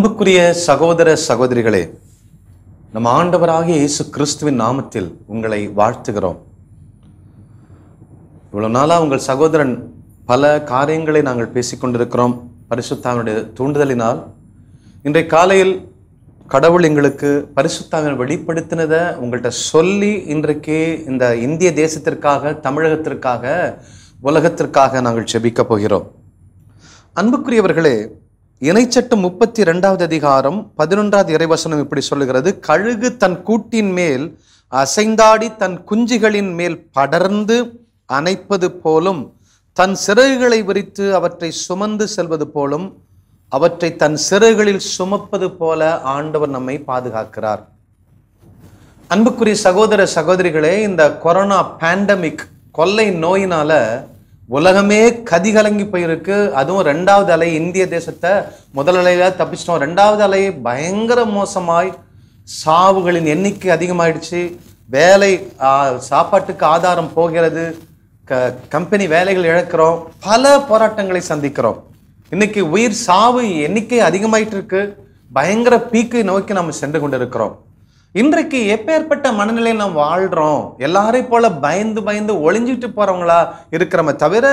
அன்புக்குரிய சகோதர சகோதரிகளே நம் ஆண்டவராகிய இயேசு கிறிஸ்துவின் நாமத்தில் உங்களை வாழ்த்துகிறோம். இவ்வளவு நாளா உங்கள் சகோதரன் பல காரியங்களை நாங்கள் பேசிக்கொண்டிருக்கிறோம். பரிசுத்தாவினுடைய தூண்டுதலினால். இன்றைய காலையில் கடவுள் எங்களுக்கு பரிசுத்தாவின் வெளிப்படுத்தினதை உங்கள்கிட்ட சொல்லி இன்றைக்கு இந்த இந்திய தேசத்திற்காக தமிழகத்திற்காக உலகத்திற்காக நாங்கள் செபிக்க போகிறோம். அன்புக்குரியவர்களே இணைச்சட்டம் முப்பத்தி ரெண்டாவது அதிகாரம் பதினொன்றாவது இறைவசனம் இப்படி சொல்லுகிறது. கழுகு தன் கூட்டின் மேல் அசைந்தாடி தன் குஞ்சுகளின் மேல் படர்ந்து அணைப்பது போலும் தன் சிறகுகளை விரித்து அவற்றை சுமந்து செல்வது போலும் அவற்றை தன் சிறகுகளில் சுமப்பது போல ஆண்டவர் நம்மை பாதுகாக்கிறார். அன்புக்குரிய சகோதர சகோதரிகளே இந்த கொரோனா பேண்டமிக் கொள்ளை நோயினால உலகமே கதிகலங்கி போயிருக்கு. அதுவும் ரெண்டாவது அலை இந்திய தேசத்தை முதல் அலையில தப்பிச்சிட்டோம். ரெண்டாவது அலை பயங்கர மோசமாய் சாவுகளின் எண்ணிக்கை அதிகமாயிடுச்சு. வேலை சாப்பாட்டுக்கு ஆதாரம் போகிறது. க கம்பெனி வேலைகள் இழக்கிறோம். பல போராட்டங்களை சந்திக்கிறோம். இன்னைக்கு உயிர் சாவு எண்ணிக்கை அதிகமாயிட்டு இருக்கு. பயங்கர பீக்கை நோக்கி நம்ம சென்று கொண்டிருக்கிறோம். இன்றைக்கு எப்பேற்பட்ட மனநிலையில் நாம் வாழ்கிறோம் எல்லாரையும் போல பயந்து பயந்து ஒளிஞ்சிட்டு போகிறவங்களா இருக்கிறோமே தவிர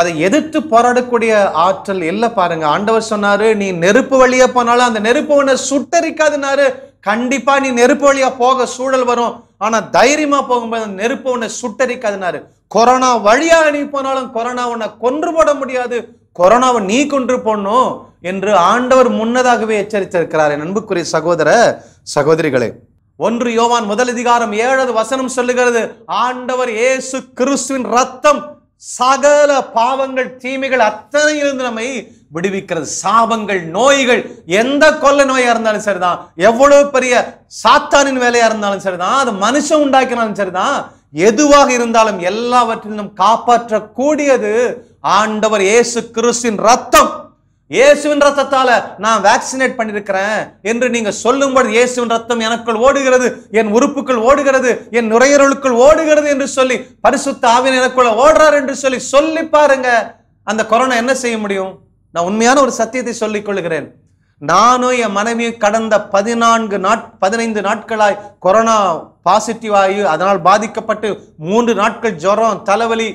அதை எதிர்த்து போராடக்கூடிய ஆற்றல் இல்லை பாருங்க. ஆண்டவர் சொன்னாரு நீ நெருப்பு வழியா போனாலும் அந்த நெருப்பு உன்னை சுட்டரிக்காதுனாரு. கண்டிப்பா நீ நெருப்பு வழியா போக சூழல் வரும். ஆனா தைரியமா போகும்போது அந்த நெருப்பு உன்னை சுட்டரிக்காதுனாரு. கொரோனா வழியா நீ போனாலும் கொரோனா உன்னை கொன்று போட முடியாது. கொரோனாவை நீ கொன்று போடணும் என்று ஆண்டவர் முன்னதாகவே எச்சரித்திருக்கிறார் என் அன்புக்குரிய சகோதர சகோதரிகளே. ஒன்று யோவான் முதல் அதிகாரம் ஏழாவது வசனம் சொல்லுகிறது ஆண்டவர் இயேசு கிறிஸ்துவின் ரத்தம் சகல பாவங்கள் தீமைகள் அத்தனையிலிருந்து நம்மை விடுவிக்கிறது. சாபங்கள் நோய்கள் எந்த கொள்ள நோயா இருந்தாலும் சரிதான். எவ்வளவு பெரிய சாத்தானின் வேலையா இருந்தாலும் சரிதான். அது மனுஷன் உண்டாக்கினாலும் சரிதான். எதுவாக இருந்தாலும் எல்லாவற்றிலும் காப்பாற்றக்கூடியது ஆண்டவர் இயேசு கிறிஸ்துவின் ரத்தம் இயேசுவின் ரத்தத்தால நான் வேக்சினேட் பண்ணிருக்கிறேன் என்று நீங்க சொல்லும்போது இயேசுவின் ரத்தம் எனக்குள் ஓடுகிறது என் உறுப்புக்குள் ஓடுகிறது என் நுரையீரலுக்குள் ஓடுகிறது என்று சொல்லி பரிசுத்த ஆவின் எனக்குள்ள ஓடுறார் என்று சொல்லி சொல்லி பாருங்க. அந்த கொரோனா என்ன செய்ய முடியும்? நான் உண்மையான ஒரு சத்தியத்தை சொல்லிக் கொள்கிறேன். நானும் என் மனைவியும் கடந்த பதினான்கு நாட் பதினைந்து நாட்களாய் கொரோனா பாசிட்டிவ் ஆகி அதனால் பாதிக்கப்பட்டு மூன்று நாட்கள் ஜுரம் தலைவலி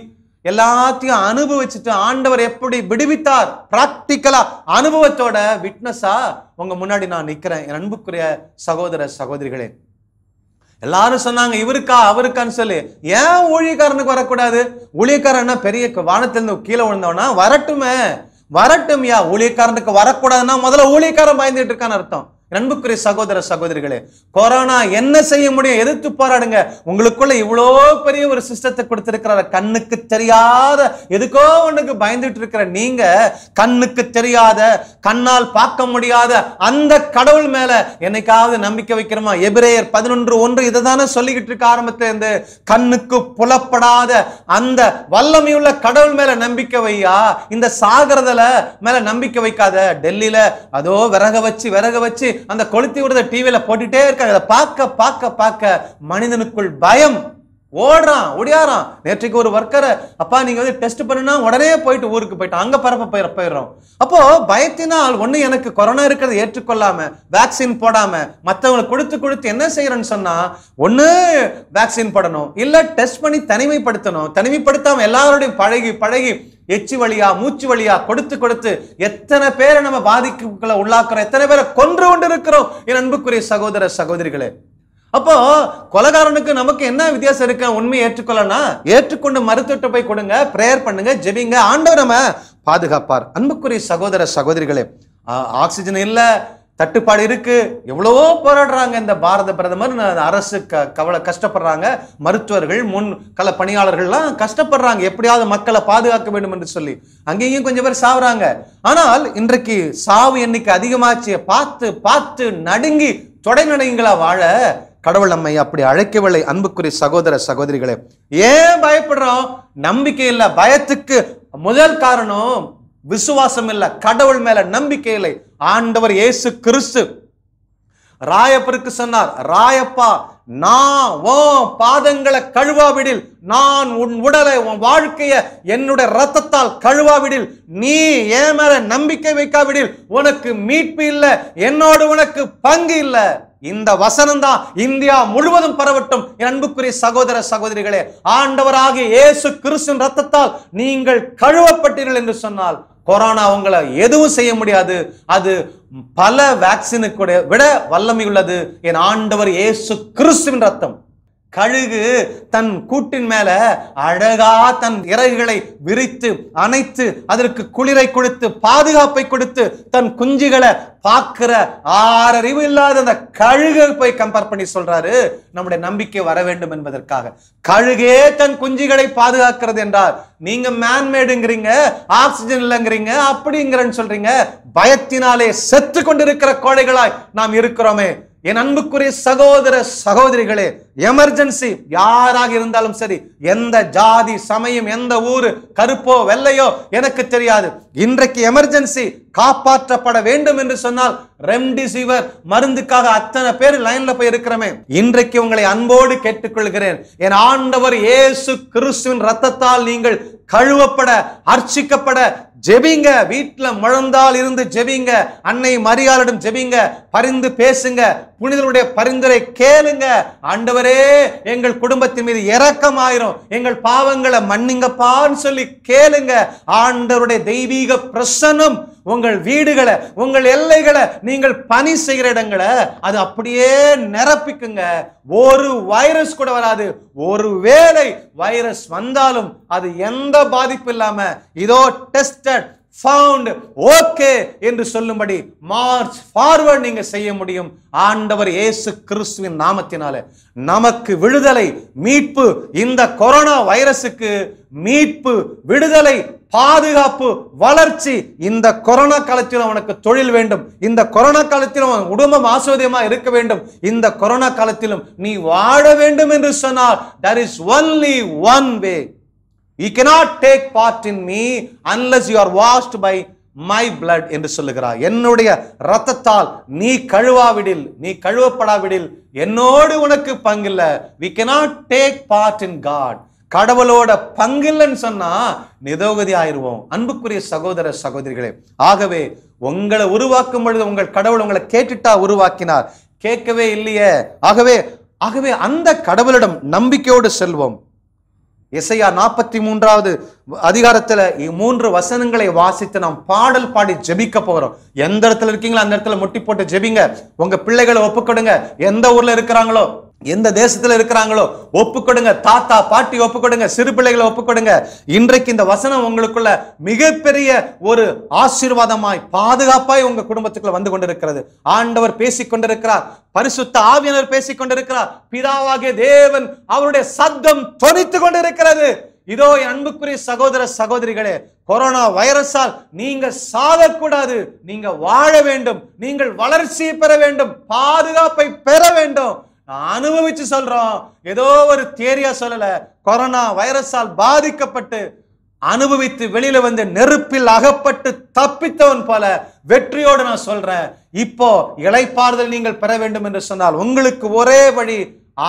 எல்லாத்தையும் அனுபவிச்சுட்டு ஆண்டவர் எப்படி விடுவித்தார்? பிராக்டிக்கலா அனுபவத்தோட விட்னஸா உங்க முன்னாடி நான் நிக்கிறேன். என் அன்புக்குரிய சகோதர சகோதரிகளே. எல்லாரும் சொன்னாங்க இவருக்கா அவருக்கான்னு சொல்லி. ஏன் ஊழியக்காரனுக்கு வரக்கூடாது? ஊழியக்காரன்னா பெரிய வானத்திலிருந்து கீழே விழுந்தவனா? வரட்டுமே. வரட்டும் யா ஊழியக்காரனுக்கு வரக்கூடாதுன்னா முதல்ல ஊழியக்காரன் பயந்துட்டு இருக்கான்னு அர்த்தம். அன்புக்குரிய சகோதர சகோதரிகளே கொரோனா என்ன செய்ய முடியும் எதிர்த்து போராடுங்க. உங்களுக்குள்ள இவ்வளோ பெரிய ஒரு சிஸ்டத்தை கொடுத்திருக்கிறார. கண்ணுக்கு தெரியாத எதுக்கோ ஒண்ணுக்கு பயந்துட்டு இருக்கிற நீங்க கண்ணுக்கு தெரியாத கண்ணால் பார்க்க முடியாத அந்த கடவுள் மேல என்னைக்காவது நம்பிக்கை வைக்கிறோமா? எபிரேயர் பதினொன்று ஒன்று இதை தானே சொல்லிக்கிட்டு இருக்க ஆரம்பத்துல இருந்து கண்ணுக்கு புலப்படாத அந்த வல்லமையுள்ள கடவுள் மேல நம்பிக்கை வையா? இந்த சாகிறதுல மேல நம்பிக்கை வைக்காத. டெல்லியில அதோ விறக வச்சு விறக வச்சு அந்த கொளுத்தி விடுறத டிவியில் போட்டுட்டே இருக்காங்க. அதை பார்க்க பார்க்க பார்க்க மனிதனுக்குள் பயம். ஓடுறான் ஒடியாரான் நேற்றைக்கு ஒரு ஒர்க்கரை அப்பா நீங்க வந்து டெஸ்ட் பண்ணுனா உடனே போயிட்டு ஊருக்கு போயிட்டு அங்கே பரப்ப போயிட போயிடுறோம். அப்போது பயத்தினால் ஒன்று எனக்கு கொரோனா இருக்கிறத ஏற்றுக்கொள்ளாமல் வேக்சின் போடாமல் மற்றவங்களுக்கு கொடுத்து கொடுத்து என்ன செய்கிறேன்னு சொன்னால் ஒன்று வேக்சின் போடணும். இல்லை டெஸ்ட் பண்ணி தனிமைப்படுத்தணும். தனிமைப்படுத்தாமல் எல்லாரோடையும் பழகி பழகி எச்சு வழியா மூச்சு வழியா கொடுத்து கொடுத்து எத்தனை பேரை நம்ம பாதிக்குள்ள உள்ளாக்குறோம் எத்தனை பேரை கொன்று கொண்டு இருக்கிறோம் என் அன்புக்குரிய சகோதர சகோதரிகளே. அப்போ கொலகாரனுக்கு நமக்கு என்ன வித்தியாசம் இருக்கு? உண்மையை ஏற்றுக்கொள்ளனா ஏற்றுக்கொண்டு மருத்துவத்தை போய் கொடுங்க பிரேயர் பண்ணுங்க ஜெபிங்க ஆண்டவர் நம்ம பாதுகாப்பார். அன்புக்குரிய சகோதர சகோதரிகளே ஆக்சிஜன் இல்லை தட்டுப்பாடு இருக்கு. எவ்வளவோ போராடுறாங்க இந்த பாரத பிரதமர். அரசு க கவலை கஷ்டப்படுறாங்க. மருத்துவர்கள் முன் கள பணியாளர்கள்லாம் கஷ்டப்படுறாங்க. எப்படியாவது மக்களை பாதுகாக்க வேண்டும் என்று சொல்லி. அங்கேயும் கொஞ்சம் பேர் சாவுறாங்க. ஆனால் இன்றைக்கு சாவு எண்ணிக்கை அதிகமாச்சு. பார்த்து பார்த்து நடுங்கி தொடை வாழ கடவுள் நம்மை அப்படி அழைக்கவில்லை அன்புக்குரிய சகோதர சகோதரிகளே. ஏன் பயப்படுறோம்? நம்பிக்கை இல்லை. பயத்துக்கு முதல் காரணம் விசுவாசம் இல்லை. கடவுள் மேல நம்பிக்கை இல்லை. ஆண்டவர் இயேசு கிறிஸ்து. ராயப்பருக்கு சொன்னார் ராயப்பா நான் உன் பாதங்களை கழுவாவிடில் நான் உன் உடலை உன் வாழ்க்கைய என்னுடைய ரத்தத்தால் கழுவாவிடில் நீ ஏமர நம்பிக்கை வைக்காவிடில் உனக்கு மீட்பு இல்லை என்னோடு உனக்கு பங்கு இல்லை. இந்த வசனம் தான் இந்தியா முழுவதும் பரவட்டும். என் அன்புக்குரிய சகோதர சகோதரிகளே ஆண்டவராகிய இயேசு கிறிஸ்துவின் ரத்தத்தால் நீங்கள் கழுவப்பட்டீர்கள் என்று சொன்னால் கொரோனா அவங்கள எதுவும் செய்ய முடியாது. அது பல வேக்சினுக்கு விட வல்லமை உள்ளது. என் ஆண்டவர் இயேசு கிறிஸ்துவின் ரத்தம். கழுகு தன் கூட்டின் மேல அழகா தன் இறகுகளை விரித்து அணைத்து அதற்கு குளிரை கொடுத்து பாதுகாப்பை கொடுத்து தன் குஞ்சுகளை பார்க்கிற ஆறறிவு இல்லாத அந்த கழுகை போய் கம்பேர் பண்ணி சொல்றாரு. நம்முடைய நம்பிக்கை வர வேண்டும் என்பதற்காக. கழுகே தன் குஞ்சுகளை பாதுகாக்கிறது என்றால் நீங்க மேன்மேடுங்கிறீங்க ஆக்சிஜன் இல்லைங்கிறீங்க அப்படிங்கிறன்னு சொல்றீங்க. பயத்தினாலே செத்து கொண்டிருக்கிற கோழைகளாய் நாம் இருக்கிறோமே. என் அன்புக்குரிய சகோதர சகோதரிகளே எமர்ஜென்சி யாராக இருந்தாலும் சரி எந்த ஜாதி சமயம் எந்த ஊர் கருப்போ வெள்ளையோ எனக்கு தெரியாது. இன்றைக்கு எமர்ஜென்சி காப்பாற்றப்பட வேண்டும் என்று சொன்னால் ரெம்டிசிவர் மருந்துக்காக அத்தனை பேர் லைன்ல போய் இருக்கிறோமே. இன்றைக்கு உங்களை அன்போடு கேட்டுக்கொள்கிறேன். என் ஆண்டவர் இயேசு கிறிஸ்துவின் ரத்தத்தால் நீங்கள் கழுவப்பட அர்ச்சிக்கப்பட ஜெபிங்க. வீட்டில் முழந்தால் இருந்து ஜெபிங்க. அன்னை மரியாளிடம் ஜெபிங்க. பரிந்து பேசுங்க. புனிதருடைய பரிந்துரை கேளுங்க. ஆண்டவரே எங்கள் குடும்பத்தின் மீது இரக்கமாயிரும். எங்கள் பாவங்களை மன்னிங்கப்பான்னு சொல்லி கேளுங்க. ஆண்டவருடைய தெய்வீக பிரசன்னம் உங்கள் வீடுகளை உங்கள் எல்லைகளை நீங்கள் பணி செய்கிற இடங்களை அது அப்படியே நிரப்பிக்குங்க. ஒரு வைரஸ் கூட வராது. ஒரு வேளை வைரஸ் வந்தாலும் அது எந்த பாதிப்பு இல்லாம இதோ டெஸ்டட் ஃபவுண்ட் ஓகே என்று சொல்லும்படி மார்ச் ஃபார்வர்ட் நீங்க செய்ய முடியும். ஆண்டவர் இயேசு கிறிஸ்துவின் நாமத்தினால. நமக்கு விடுதலை மீட்பு இந்த கொரோனா வைரஸுக்கு மீட்பு விடுதலை பாதுகாப்பு வளர்ச்சி இந்த கொரோனா காலத்தில் அவனுக்கு தொழில் வேண்டும். இந்த கொரோனா காலத்திலும் அவன் குடும்பம் ஆசோதியமாக இருக்க வேண்டும். இந்த கொரோனா காலத்திலும் நீ வாழ வேண்டும் என்று சொன்னால் there is only one way you cannot take part in me unless you are washed by my blood என்று சொல்லுகிறார். என்னுடைய ரத்தத்தால் நீ கழுவாவிடில் நீ கழுவப்படாவிடில் என்னோடு உனக்கு பங்கில்ல. We cannot take part in God கடவுளோட பங்கில்லைன்னு சொன்னா நிதோகதி ஆயிருவோம். அன்புக்குரிய சகோதர சகோதரிகளே ஆகவே உங்களை உருவாக்கும் பொழுது உங்கள் கடவுள் உங்களை கேட்டுட்டா உருவாக்கினார். கேட்கவே இல்லையே. ஆகவே ஆகவே அந்த கடவுளிடம் நம்பிக்கையோடு செல்வோம். இசையா நாற்பத்தி மூன்றாவது அதிகாரத்துல மூன்று வசனங்களை வாசித்து நாம் பாடல் பாடி ஜெபிக்க போகிறோம் எந்த இடத்துல இருக்கீங்களோ அந்த இடத்துல முட்டி போட்டு ஜெபிங்க. உங்க பிள்ளைகளை ஒப்புக்கொடுங்க. எந்த ஊர்ல இருக்கிறாங்களோ எந்த தேசத்தில் இருக்கிறாங்களோ ஒப்பு கொடுங்க. தாத்தா பாட்டி ஒப்புக்கொடுங்க சிறு பிள்ளைகளை ஒப்புக்கொடுங்க இன்றைக்கு இந்த வசனம் உங்களுக்குள்ள மிகப்பெரிய ஒரு ஆசீர்வாதமாய் பாதுகாப்பாய் உங்க குடும்பத்துக்குள்ள வந்து கொண்டிருக்கிறது. ஆண்டவர் பேசிக் கொண்டிருக்கிறார். பரிசுத்த ஆவியனர் பேசிக் கொண்டிருக்கிறார். பிதாவாகிய தேவன் அவருடைய சத்தம் தொனித்து கொண்டிருக்கிறது. இதோ என் அன்புக்குரிய சகோதர சகோதரிகளே கொரோனா வைரஸால் நீங்க சாகக்கூடாது. நீங்க வாழ வேண்டும். நீங்கள் வளர்ச்சியை பெற வேண்டும். பாதுகாப்பை பெற வேண்டும். அனுபவிச்சு சொல்றோம். ஏதோ ஒரு தேரியா சொல்லல. கொரோனா வைரஸால் பாதிக்கப்பட்டு அனுபவித்து வெளியில வந்து நெருப்பில் அகப்பட்டு தப்பித்தவன் போல வெற்றியோடு நான் சொல்றேன். இப்போ இலைப்பாறுதல் நீங்கள் பெற வேண்டும் என்று சொன்னால் உங்களுக்கு ஒரே வழி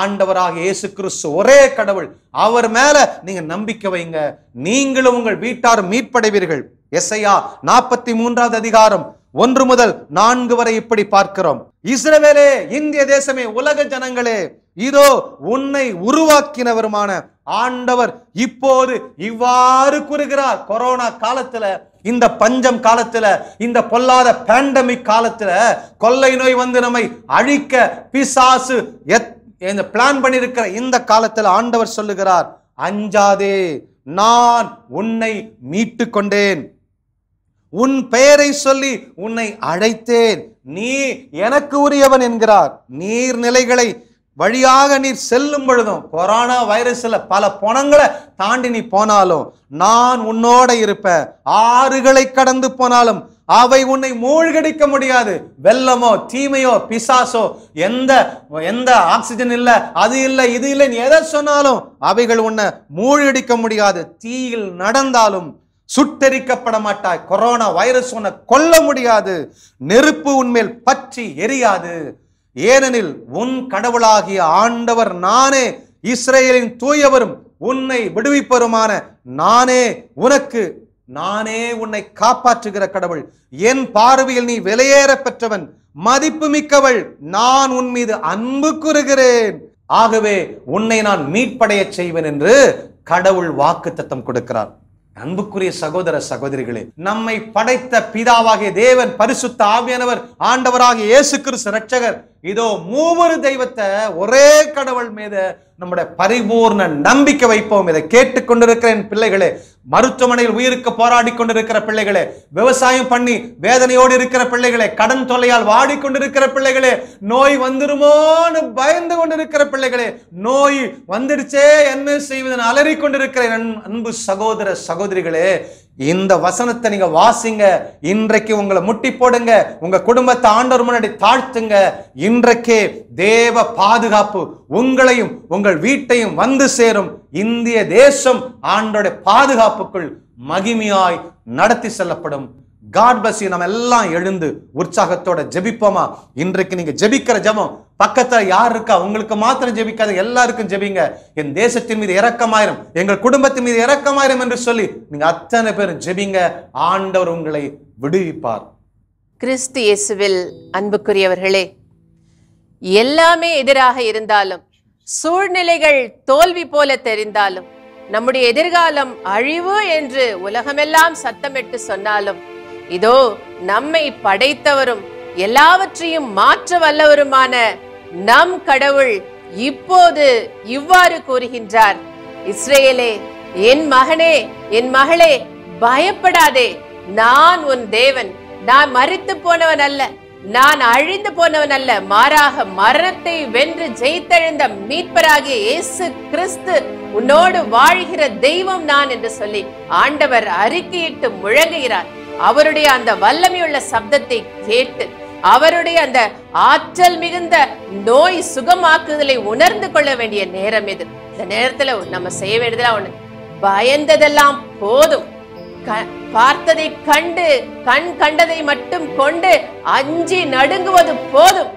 ஆண்டவராக இயேசு கிறிஸ்து ஒரே கடவுள். அவர் மேல நீங்க நம்பிக்கை வைங்க. நீங்களும் உங்கள் வீட்டார் மீட்படைவீர்கள். எஸ்ஐயா நாற்பத்தி மூன்றாவது அதிகாரம் ஒன்று முதல் நான்கு வரை இப்படி பார்க்கிறோம். இஸ்ரவேலே இந்திய தேசமே உலக ஜனங்களே இதோ உன்னை உருவாக்கினவருமான ஆண்டவர் இப்போது இவ்வாறு கூறுகிறார். கொரோனா காலத்துல இந்த பஞ்சம் காலத்துல இந்த பொல்லாத பேண்டமிக் காலத்துல கொள்ளை நோய் வந்து நம்மை அழிக்க பிசாசு எத் இந்த பிளான் பண்ணியிருக்கிற இந்த காலத்துல ஆண்டவர் சொல்லுகிறார் அஞ்சாதே நான் உன்னை மீட்டு கொண்டேன் உன் பெயரை சொல்லி உன்னை அழைத்தேன். நீ எனக்கு உரியவன் என்கிறார். நீர்நிலைகளை வழியாக நீர் செல்லும் பொழுதும் கொரோனா வைரஸ்ல பல பணங்களை தாண்டி நீ போனாலும் நான் உன்னோட இருப்பேன். ஆறுகளை கடந்து போனாலும் அவை உன்னை மூழ்கடிக்க முடியாது. வெள்ளமோ தீமையோ பிசாசோ எந்த எந்த ஆக்சிஜன் இல்லை அது இல்லை இது இல்லை நீ எதை சொன்னாலும் அவைகள் உன்னை மூழ்கடிக்க முடியாது. தீயில் நடந்தாலும் சுட்டெரிக்கப்பட மாட்டாய் கொரோனா வைரஸ் உன்னை கொல்ல முடியாது. நெருப்பு உன்மேல் பற்றி எரியாது. ஏனெனில் உன் கடவுளாகிய ஆண்டவர் நானே. இஸ்ரேலின் தூயவரும் உன்னை விடுவிப்பருமான நானே. உனக்கு நானே உன்னை காப்பாற்றுகிற கடவுள். என் பார்வையில் நீ விலையேற பெற்றவன். மதிப்பு மிக்கவள். நான் உன் மீது அன்பு கூறுகிறேன். ஆகவே உன்னை நான் மீட்படையச் செய்வேன் என்று கடவுள் வாக்கு தத்தம் கொடுக்கிறார். அன்புக்குரிய சகோதர சகோதரிகளே நம்மை படைத்த பிதாவாகிய தேவன் பரிசுத்த ஆவியானவர் ஆண்டவராகிய இயேசு கிறிஸ்து ரட்சகர் இதோ மூவரு தெய்வத்தை ஒரே கடவுள் மீது நம்முடைய பரிபூர்ண நம்பிக்கை வைப்போம். இதை கேட்டுக்கொண்டிருக்கிற என் பிள்ளைகளே. மருத்துவமனையில் உயிருக்கு போராடி கொண்டிருக்கிற பிள்ளைகளே. விவசாயம் பண்ணி வேதனையோடு இருக்கிற பிள்ளைகளே. கடன் தொல்லையால் வாடிக்கொண்டிருக்கிற பிள்ளைகளே. நோய் வந்துருமோன்னு பயந்து கொண்டிருக்கிற பிள்ளைகளே. நோய் வந்துடுச்சே என்ன செய்வதன் அலறி கொண்டிருக்கிற என் அன்பு சகோதர சகோதரிகளே. இந்த வசனத்தை நீங்க வாசிங்க. இன்றைக்கு உங்களை முட்டி போடுங்க. உங்க குடும்பத்தை ஆண்டவர் முன்னாடி தாழ்த்துங்க. இன்றைக்கே தேவ பாதுகாப்பு உங்களையும் உங்கள் வீட்டையும் வந்து சேரும். இந்திய தேசம் ஆண்டோட பாதுகாப்புக்குள் மகிமையாய் நடத்தி செல்லப்படும். காட் பிளஸ் நம்ம எல்லாம் எழுந்து உற்சாகத்தோட ஜெபிப்போமா? இன்றைக்கு நீங்க ஜெபிக்கிற ஜெபம் பக்கத்துல யார் இருக்கா? உங்களுக்கு மாத்திரம் ஜெபிக்காது எல்லாருக்கும் ஜெபிங்க. என் தேசத்தின் மீது இறக்கமாயிரும் எங்கள் குடும்பத்தின் மீது இறக்கமாயிரும் என்று சொல்லி நீங்க அத்தனை பேரும் ஜெபிங்க. ஆண்டவர் உங்களை விடுவிப்பார். கிறிஸ்து இயேசுவில் அன்புக்குரியவர்களே எல்லாமே எதிராக இருந்தாலும் சூழ்நிலைகள் தோல்வி போல தெரிந்தாலும் நம்முடைய எதிர்காலம் அழிவு என்று உலகமெல்லாம் சத்தமிட்டு சொன்னாலும் இதோ நம்மை படைத்தவரும் எல்லாவற்றையும் மாற்ற வல்லவருமான நம் கடவுள் இப்போது இவ்வாறு கூறுகின்றார். இஸ்ரேலே என் மகனே என் மகளே பயப்படாதே. நான் உன் தேவன். நான் மறித்து போனவன் அல்ல நான் அழிந்து போனவன் அல்ல மாறாக மரணத்தை வென்று ஜெயித்தெழுந்த மீட்பராகிய இயேசு கிறிஸ்து உன்னோடு வாழ்கிற தெய்வம் நான் என்று சொல்லி ஆண்டவர் அறிக்கையிட்டு முழங்குகிறார். அவருடைய அந்த வல்லமையுள்ள சப்தத்தை கேட்டு அவருடைய அந்த ஆற்றல் மிகுந்த நோய் சுகமாக்குதலை உணர்ந்து கொள்ள வேண்டிய நேரம் இது. இந்த நேரத்துல நம்ம செய்ய வேண்டியதெல்லாம் ஒண்ணு. பயந்ததெல்லாம் போதும். க- பார்த்ததை கண்டு கண் கண்டதை மட்டும் கொண்டு அஞ்சி நடுங்குவது போதும்.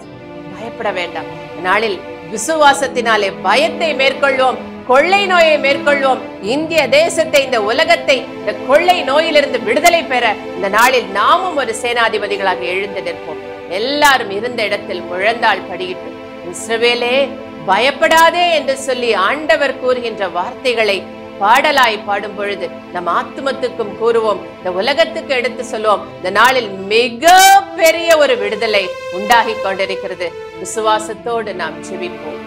பயப்பட வேண்டாம். நாளில் விசுவாசத்தினாலே பயத்தை மேற்கொள்வோம். கொள்ளை நோயை மேற்கொள்வோம். இந்திய தேசத்தை இந்த உலகத்தை இந்த கொள்ளை நோயிலிருந்து விடுதலை பெற இந்த நாளில் நாமும் ஒரு சேனாதிபதிகளாக எழுந்து நிற்போம். எல்லாரும் இருந்த இடத்தில் முழந்தாள் படியிட்டு இஸ்ரவேலே பயப்படாதே என்று சொல்லி ஆண்டவர் கூறுகின்ற வார்த்தைகளை பாடலாய் பாடும் பொழுது நம் ஆத்துமத்துக்கும் கூறுவோம். இந்த உலகத்துக்கு எடுத்து சொல்லுவோம் இந்த நாளில் மிக பெரிய ஒரு விடுதலை உண்டாகி கொண்டிருக்கிறது. விசுவாசத்தோடு நாம் ஜெபிப்போம்.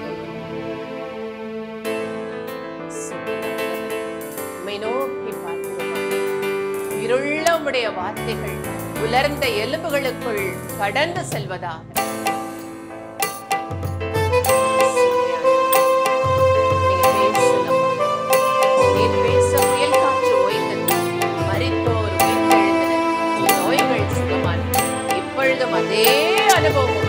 உம்முடைய வார்த்தைகள் உலர்ந்த எலும்புகளுக்குள் கடந்து செல்வதாக. அதே அனுபவம்.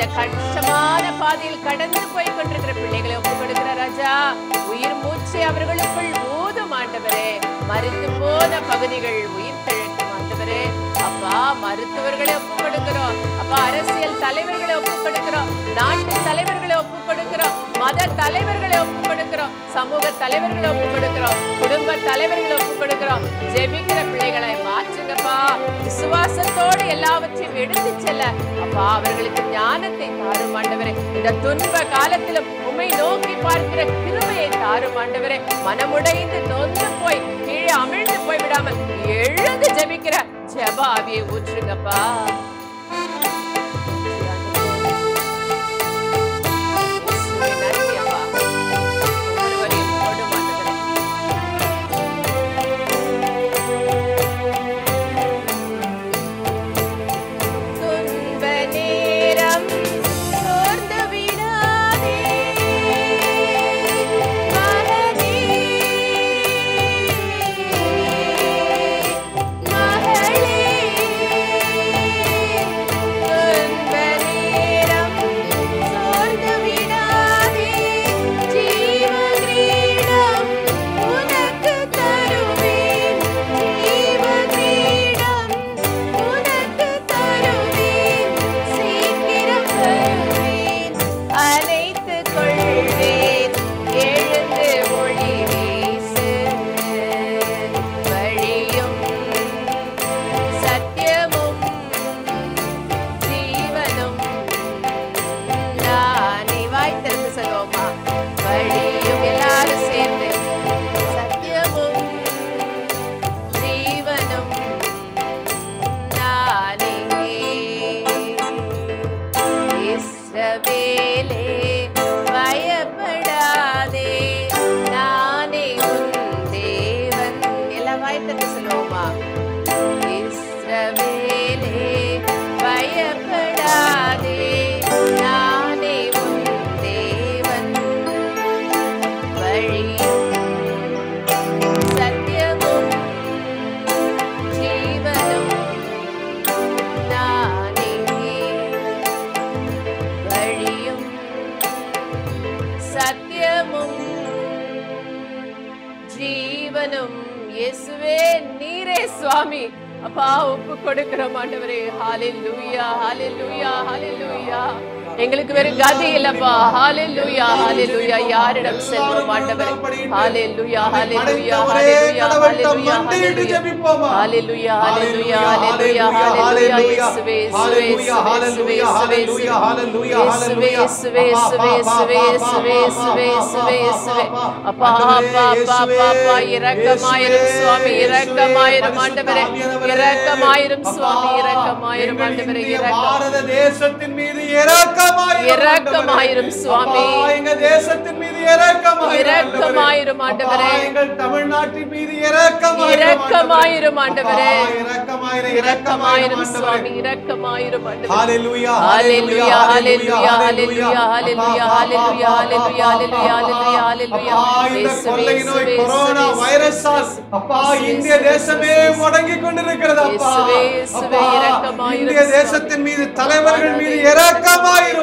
இந்த கஷ்டமான பாதையில் கடந்து போய் கொண்டிருக்கிற பிள்ளைகளை ஒப்புக் கொடுக்கிற ராஜா. உயிர் மூச்சு அவர்களுக்குள் ஊதும் ஆண்டவரே. மருந்து போன பகுதிகள் உயிர் தழட்டும் ஆண்டவரே. அப்பா மருத்துவர்களை ஒப்புக் கொடுக்கிறோம். அப்பா அரசியல் தலைவர்களை ஒப்புக் கொடுக்கிறோம். நாட்டு தலைவர்களை ஒப்புக் கொடுக்கிறோம். மத தலைவர்களை ஒப்புக் கொடுக்கிறோம் சமூக தலைவர்களை ஒப்புக் கொடுக்கிறோம் குடும்ப தலைவர்களை ஒப்புக் கொடுக்கிறோம் ஜெபிக்கிற பிள்ளைகளை மாற்றுங்கப்பா. விசுவாசத்தோடு எல்லாவற்றையும் எடுத்து செல்ல. அப்பா அவர்களுக்கு ஞானத்தை தாரும் ஆண்டவரே. இந்த துன்ப காலத்திலும் உமை நோக்கி பார்க்கிற கிருமையை தாரும் ஆண்டவரே. மனமுடைந்து நொந்து போய் கீழே அமிழ்ந்து போய் விடாமல் எழுந்து ஜெபிக்கிற ஜெப ஆவியை ஊற்றுங்கப்பா. அப்பா ஒப்பு கொடுக்கிறோம் ஆண்டவரே. ஹாலே லூயா ஹாலே லூயா ஹாலே லூயா எங்களுக்கு வேற கதி இல்லப்பா ஹalleluya ஹalleluya யாரிடம் செல்வோம் ஆண்டவரே ஹalleluya ஹalleluya ஹாலே ஹalleluya ஹalleluya ஹalleluya ஹalleluya ஹalleluya இயேசுவே இயேசுவே இயேசுவே இயேசுவே இயேசுவே இயேசுவே இயேசுவே இயேசுவே இயேசுவே இயேசுவே இயேசுவே அப்பா அப்பா அப்பா அப்பா அப்பா இரக்கமாயிரும் சுவாமி இரக்கமாயிரும் ஆண்டவரே இரக்கமாயிரும் சுவாமி இரக்கமாயிரும் ஆண்டவரே இரக்கம் பாரத தேசத்தின் மீது இரக்கமாயிரும் இரக்கமாயிரும் சுவாமி. எங்க தேசத்தின் மீது இரக்கமாயிரும் இரக்கமாயிரும் ஆண்டவரே. எங்கள் தமிழ்நாட்டின் மீது இரக்கமாயிரும் இரக்கமாயிரும் ஆண்டவரே. இரக்கமாயிரும். சுவாமி இரக்கமாயிரும் ஆண்டவரே. ஹalleluya ஹalleluya ஹalleluya ஹalleluya ஹalleluya ஹalleluya ஹalleluya. ஹalleluya ஹalleluya ஹalleluya அப்பா இந்த இயேசுவே கொள்ளை நோய் இயேசுவே கொரோனா இயேசுவே வைரஸால் அப்பா இந்திய தேசமே முடங்கி கொண்டிருக்கிறது அப்பா. இந்திய தேசத்தின் மீது தலைவர்கள் மீது இரக்கமாயிரும்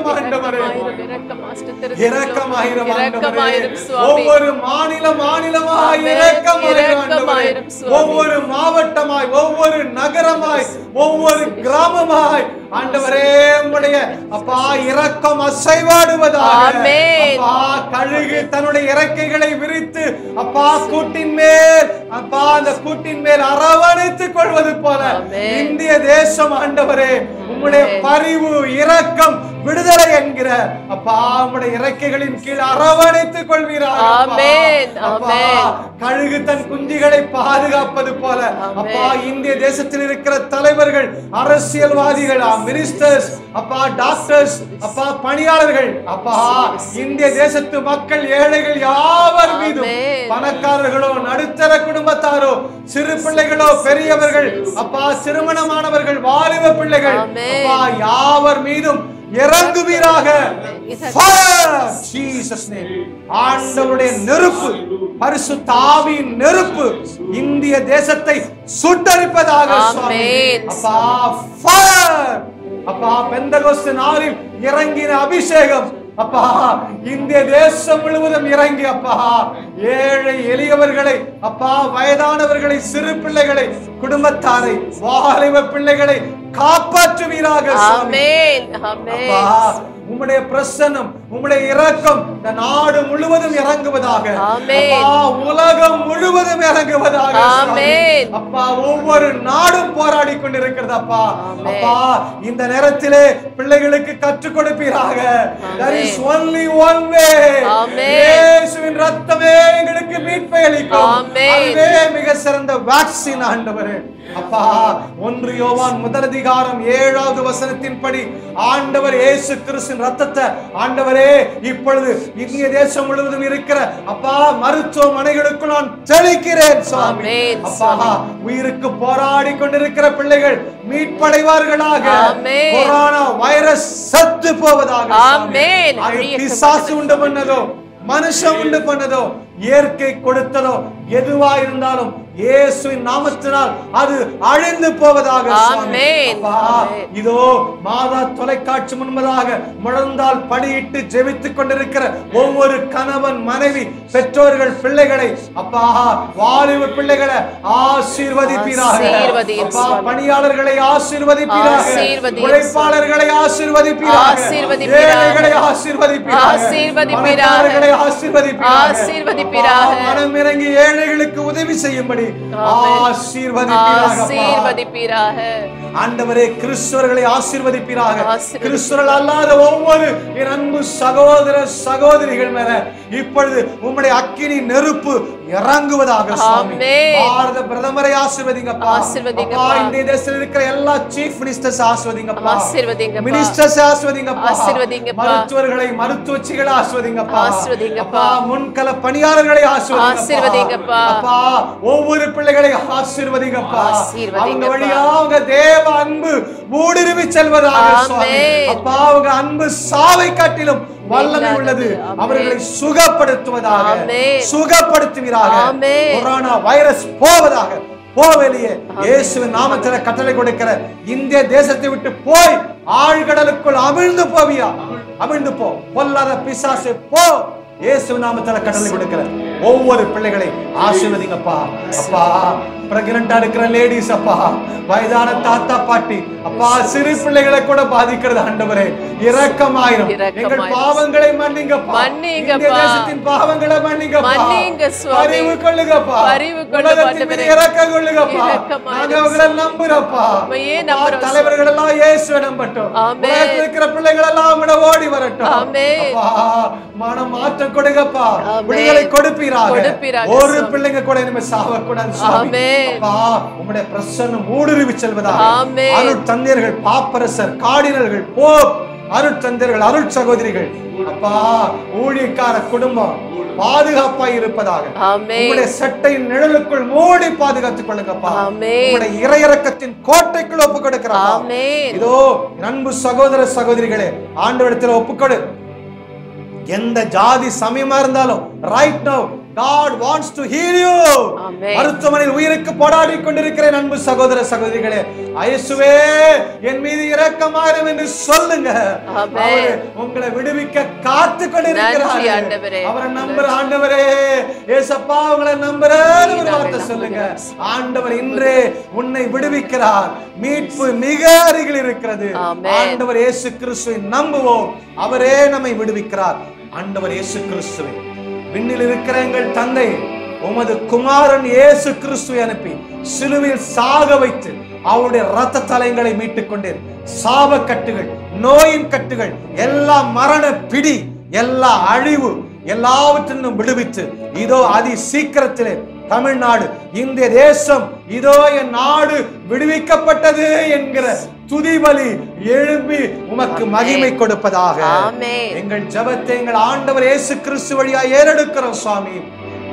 ஒவ்வொரு மாநில மாநிலமாய் இரக்கமாயிரம் ஒவ்வொரு மாவட்டமாய் ஒவ்வொரு நகரமாய் ஒவ்வொரு கிராமமாய் ஆண்டவரே உம்முடைய அப்பா இரக்கம் அசைவாடுவதாக. அப்பா கழுகு தன்னுடைய இறக்கைகளை விரித்து அப்பா கூட்டின் மேல் அப்பா அந்த கூட்டின் மேல் அரவணைத்துக் கொள்வது போல. இந்திய தேசம் ஆண்டவரே உம்முடைய பரிவு இரக்கம் விடுதலை என்கிற அப்பா உம்முடைய இறக்கைகளின் கீழ் அரவணைத்துக் கொள்வீராக அப்பா. கழுகு தன் குஞ்சுகளை பாதுகாப்பது போல. அப்பா இந்திய தேசத்தில் இருக்கிற தலைவர்கள் அரசியல்வாதிகள் மினிஸ்டர்ஸ் அப்பா டாக்டர்ஸ் அப்பா பணியாளர்கள் அப்பா இந்திய தேசத்து மக்கள் ஏழைகள் யாவர் மீதும். பணக்காரர்களோ நடுத்தர குடும்பத்தாரோ சிறு பிள்ளைகளோ பெரியவர்கள் அப்பா திருமணமானவர்கள் வாலிப பிள்ளைகள். அப்பா யாவர் மீதும் இறங்குவீராக. ஆண்டவருடைய நெருப்பு பரிசுத்த ஆவியின் நெருப்பு இந்திய தேசத்தை சுட்டரிப்பதாக. அப்பா பெந்தகோஸ்து நாளில் இறங்கின அபிஷேகம். அப்பா இந்திய தேசம் முழுவதும் இறங்கி அப்பா. ஏழை எளியவர்களை அப்பா வயதானவர்களை சிறு பிள்ளைகளை குடும்பத்தாரை வாலிப பிள்ளைகளை காப்பாற்றுவீராக உம்முடைய பிரசன்னம் உம்முடைய இரக்கம் இந்த நாடு முழுவதும் இறங்குவதாக. உலகம் முழுவதும் இறங்குவதாக. அப்பா ஒவ்வொரு நாடும் போராடி கொண்டிருக்கிறது அப்பா. ஆமென். அப்பா இந்த நேரத்திலே பிள்ளைகளுக்கு கற்றுக் கொடுப்பீராக. ரத்தமே மீட்பை அளிக்கும். அதுவே மிக சிறந்த வேக்சின் ஆண்டவரே. அப்பா ஒன்று யோவான் முதல் அதிகாரம் ஏழாவது வசனத்தின்படி ஆண்டவர் இயேசு கிறிஸ்துவின் ரத்தத்தை ஆண்டவரே இப்பொழுது இந்திய தேசம் முழுவதும் இருக்கிற அப்பா மருத்துவமனைகளுக்கு நான் தெளிக்கிறேன் சுவாமி. அப்பா உயிருக்கு போராடி கொண்டிருக்கிற பிள்ளைகள் மீட்படைவார்களாக. கொரோனா வைரஸ் சத்து போவதாக. அது பிசாசு உண்டு பண்ணதோ மனுஷன் உண்டு பண்ணதோ இயற்கை கொடுத்ததோ எதுவா இருந்தாலும் இயேசுவின் நாமத்தினால் அது அழிந்து போவதாக. இதோ மாதா தொலைக்காட்சி முன்பதாக முழந்தால் படியிட்டு ஜெபித்துக் கொண்டிருக்கிற ஒவ்வொரு கணவன் மனைவி பெற்றோர்கள் பிள்ளைகளை அப்பா வாலிப பிள்ளைகளை ஆசீர்வதிப்பீராக அப்பா. பணியாளர்களை ஆசீர்வதிப்பீராக உழைப்பாளர்களை ஆசீர்வதிப்பீராக ஆசீர்வதிப்பீராக. ஏழைகளை ஆசீர்வதிப்பீராக ஆசீர்வதிப்பீராக. ஆசீர்வதிப்பீராக ஆசீர்வதிப்பீராக. அப்பா, மனம் இறங்கி ஏழைகளுக்கு உதவி செய்யும்படி. ஆசீர்வதிப்பீராக ஆண்டவரே கிறிஸ்துவர்களை ஆசீர்வதிப்பீராக ஆசீர்வதி- கிறிஸ்துவர்கள் அல்லாத ஒவ்வொரு என் அன்பு சகோதர சகோதரிகள் மேல இப்பொழுது உம்முடைய அக்கினி நெருப்பு இறங்குவதாக சுவாமி. பாரத பிரதமரை ஆசீர்வதிங்கப்பா ஆசீர்வதிங்கப்பா. இந்திய தேசத்தில் இருக்கிற எல்லா சீஃப் மினிஸ்டர்ஸ் ஆசீர்வதிங்கப்பா ஆசீர்வதிங்கப்பா. மினிஸ்டர்ஸ் ஆசீர்வதிங்கப்பா ஆசீர்வதிங்கப்பா. மருத்துவர்களை மருத்துவச்சிகளை ஆசீர்வதிங்கப்பா ஆசீர்வதிங்கப்பா. முன்கள பணியாளர்களை ஆசீர்வதிங்கப்பா ஆசீர்வதிங்கப்பா. அப்பா ஒவ்வொரு பிள்ளைகளை ஆசீர்வதிங்கப்பா ஆசீர்வதிங்கப்பா. அவங்க வழியா அவங்க தேவ அன்பு ஊடுருவி செல்வதாக சுவாமி. அப்பா அவங்க அன்பு சாவை காட்டிலும் வல்லமை உள்ளது. அவர்களை சுகப்படுத்துவதாக. சுகப்படுத்துவீராக. கொரோனா வைரஸ் போவதாக போவெளியே இயேசுவின் நாமத்தில் கட்டளை கொடுக்கிற இந்திய தேசத்தை விட்டு போய் ஆழ்கடலுக்குள் அமிழ்ந்து போவியா? அமிழ்ந்து போ. பொல்லாத பிசாசு போ. இயேசு நாமத்தில் கட்டளை கொடுக்கிற ஒவ்வொரு பிள்ளைகளை ஆசீர்வதிங்கப்பா. அப்பா. பிரெக்னண்டா இருக்கிற லேடிஸ் அப்பா வயதான தாத்தா பாட்டி அப்பா சிறு பிள்ளைகளை கூட பாதிக்கிறது ஆண்டவரே இரக்கமாயிரும். எங்கள் பாவங்களை மன்னிங்கப்பா. இந்திய தேசத்தின் பாவங்களை மன்னிங்க சுவாமி. பரிவு கொள்ளுங்கப்பா மீது ஆண்டவரே. இரக்கம் கொள்ளுங்கப்பா. நாங்க உங்களை நம்புறோப்பா தலைவர்கள் எல்லாம் இயேசுவை நம்பட்டும் இருக்கிற பிள்ளைகள் எல்லாம் உங்களை ஓடி வரட்டும் மனம் மாற்றம் கொடுங்கப்பா. விடுதலை கொடுப்பீராக ஒரு. பிள்ளைங்க கூட இனிமே சாவக்கூடாது. அப்பா உம்முடைய பிரசன்னம் ஊடுருவி செல்வதாக. அருள் தந்தையர்கள் பாப்பரசர் காடினர்கள் போப் அருள் தந்தையர்கள் அருள் சகோதரிகள் அப்பா ஊழியக்கார குடும்பம் பாதுகாப்பாய் இருப்பதாக. உங்களுடைய சட்டையின் நிழலுக்குள் மூடி பாதுகாத்துக் கொள்ளுங்கப்பா. உங்களுடைய இறையிறக்கத்தின் கோட்டைக்குள் ஒப்பு கொடுக்கிறப்பா ஆமென். இதோ அன்பு சகோதர சகோதரிகளே ஆண்டவரிடத்தில் ஒப்புக்கொடு எந்த ஜாதி சமயமா இருந்தாலும் right now God wants to heal you. மருத்துவமனையில் உயிருக்கு போராடி கொண்டிருக்கிறேன் அன்பு சகோதர சகோதரிகளே. இயேசுவே என் மீது இரக்கமாயிரும் என்று சொல்லுங்க. உங்களை விடுவிக்க காத்து கொண்டிருக்கிறார். ஆண்டவரே. அவரை நம்புற ஆண்டவரே. ஏசப்பா உங்களை நம்புறேன்னு ஒரு வார்த்தை சொல்லுங்க. ஆண்டவர் இன்றே உன்னை விடுவிக்கிறார். மீட்பு மிக அருகில் இருக்கிறது. ஆண்டவர் இயேசு கிறிஸ்துவை நம்புவோம். அவரே நம்மை விடுவிக்கிறார். ஆண்டவர் இயேசு கிறிஸ்துவை. விண்ணில் இருக்கிற எங்கள் தந்தை உமது குமாரன் இயேசு கிறிஸ்துவை அனுப்பி சிலுவையில் சாக வைத்து அவருடைய ரத்த தலைங்களை மீட்டுக் கொண்டீர். சாப கட்டுகள் நோயின் கட்டுகள் எல்லா மரண பிடி எல்லா அழிவு எல்லாவற்றிலும் விடுவித்து இதோ அதி சீக்கிரத்திலே தமிழ்நாடு இந்திய தேசம் இதோ என் நாடு விடுவிக்கப்பட்டது என்கிற துதிபலி எழும்பி உமக்கு மகிமை கொடுப்பதாக. எங்கள் ஜெபத்தை எங்கள் ஆண்டவர் இயேசு கிறிஸ்து வழியா ஏறெடுக்கிறோம் சுவாமி.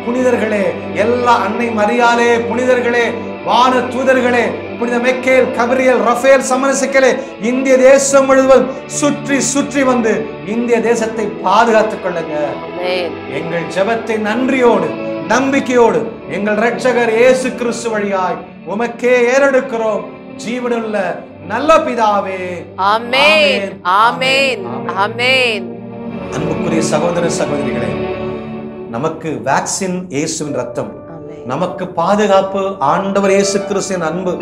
புனிதர்களே எல்லா அன்னை மரியாலே புனிதர்களே வான தூதர்களே புனித மெக்கேல் கபிரியல் ரஃபேல் சமரசிக்கலே இந்திய தேசம் முழுவதும் சுற்றி சுற்றி வந்து இந்திய தேசத்தை பாதுகாத்துக் கொள்ளுங்க. எங்கள் ஜெபத்தை நன்றியோடு நம்பிக்கையோடு எங்கள் இரட்சகர் இயேசு கிறிஸ்து வழியாய் உமக்கே ஏறெடுக்கிறோம். ஜீவனுள்ள நல்ல பிதாவே. ஆமென். ஆமென். ஆமென். அன்புக்குரிய சகோதர சகோதரிகளே நமக்கு வேக்சின் இயேசுவின் ரத்தம். நமக்கு பாதுகாப்பு ஆண்டவர் இயேசு கிறிஸ்துவின் அன்பு.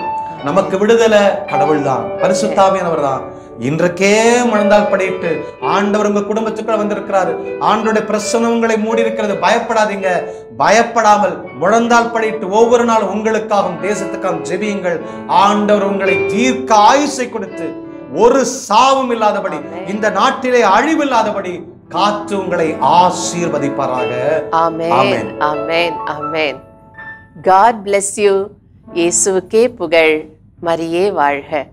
நமக்கு விடுதலை கடவுள் தான் பரிசுத்தாவியானவர் தான். இன்றைக்கே முழந்தால் படிட்டு ஆண்டவர் உங்க குடும்பத்துக்குள்ள வந்திருக்கிறாரு. ஆண்டோடைய பிரசனம் உங்களை மூடி இருக்கிறது பயப்படாதீங்க. பயப்படாமல் முழந்தால் படிட்டு ஒவ்வொரு நாளும் உங்களுக்காகவும் தேசத்துக்காகவும் ஜெபியுங்கள். ஆண்டவர் உங்களை தீர்க்க ஆயுசை கொடுத்து ஒரு சாவும் இல்லாதபடி இந்த நாட்டிலே அழிவில்லாதபடி காத்து உங்களை ஆசீர்வதிப்பாராக. ஆமென். ஆமென். ஆமென். காட் bless யூ இயேசுவுக்கே புகழ். மரியே வாழ்க.